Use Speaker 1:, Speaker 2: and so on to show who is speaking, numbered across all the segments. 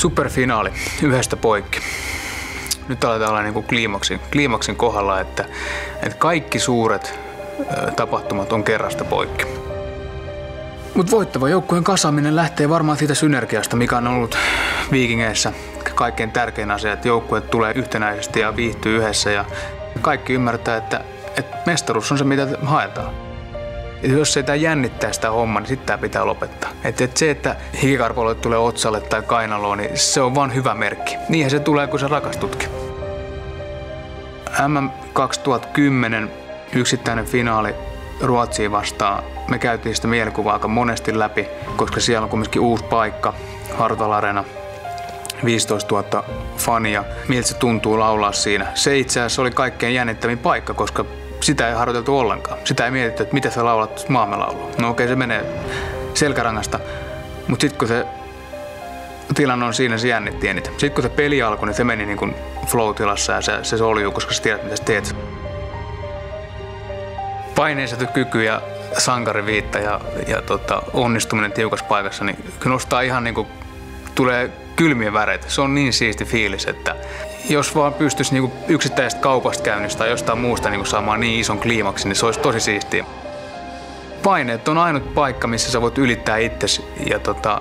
Speaker 1: Superfinaali yhdestä poikki. Nyt aletaan olla niin kuin kliimaksin, kliimaksin kohdalla, että, että kaikki suuret tapahtumat on kerrasta poikki. Mutta voittava joukkueen kasaaminen lähtee varmaan siitä synergiasta, mikä on ollut viikingeissä kaikkein tärkein asia, että joukkueet tulee yhtenäisesti ja viihtyy yhdessä ja kaikki ymmärtää, että, että mestaruus on se, mitä haetaan. Ja jos se jännittää sitä hommaa, niin sitten tämä pitää lopettaa. Et, et se, että hikikarpaloille tulee otsalle tai kainaloon, niin se on vain hyvä merkki. Niinhän se tulee, kun sä rakastutkin. MM 2010 yksittäinen finaali Ruotsiin vastaan. Me käytiin sitä mielikuvaa aika monesti läpi, koska siellä on kumminkin uusi paikka, Hartwall Arena, 15 000 fania. Miltä se tuntuu laulaa siinä? Se itse asiassa oli kaikkein jännittävin paikka, koska sitä ei harjoiteltu ollenkaan. Sitä ei mietitty, että mitä sä laulat maamme laulua. No okei, se menee selkärangasta, mutta sitten kun se tilanne on siinä, se jännitti eniten. Sitten kun se peli alkoi, niin se meni niin kuin flow-tilassa ja se, se soljuu, koska sä tiedät, mitä sä teet. Paineensätökyky ja sankariviitta ja, ja tota, onnistuminen tiukassa paikassa, niin nostaa ihan niin kuin, tulee kylmiä väreitä. Se on niin siisti fiilis, että jos vaan pystyisi niin yksittäisestä kaupasta käynnistä tai jostain muusta niin saamaan niin ison kliimaksi, niin se olisi tosi siistiä. Paineet on ainut paikka, missä sä voit ylittää itsesi ja tota,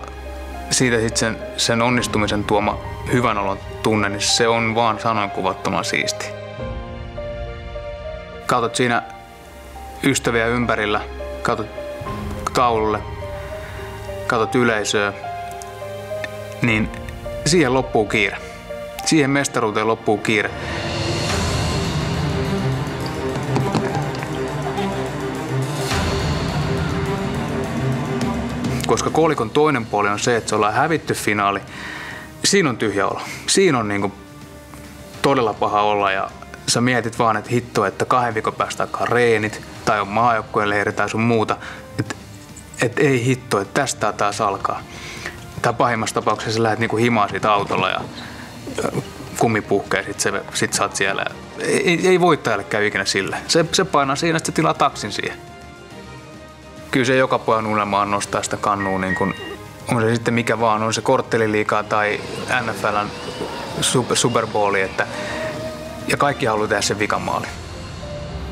Speaker 1: siitä sitten sen, sen onnistumisen tuoma hyvän olon tunne, niin se on vaan sanankuvattoman siisti. Katot siinä ystäviä ympärillä, katot taululle, katot yleisöä, niin siihen loppuu kiire. Siihen mestaruuteen loppuu kiire. Koska koolikon toinen puoli on se, että se ollaan hävitty finaali. Siinä on tyhjä olo. Siinä on niinku todella paha olla ja sä mietit vaan, että hitto, että kahden viikon päästä alkaa reenit tai on maajoukkueen leiri tai sun muuta. Että et ei hitto, että tästä taas alkaa. Tai pahimmassa tapauksessa lähdet niinku himaa siitä autolla ja kummi puhkee, sit, se, sit sä oot siellä. Ei, ei voittajalle käy ikinä sille. Se, se painaa siinä, että tilaa taksin siihen. Kyllä se joka pojan unelma on nostaa sitä kannua, niin kun, on se sitten mikä vaan, on se kortteliliikaa tai NFLn Super, Super Bowli, että, ja kaikki haluaa tehdä sen vikamaali.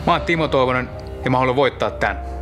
Speaker 1: Mä oon Timo Toivonen ja mä haluan voittaa tän.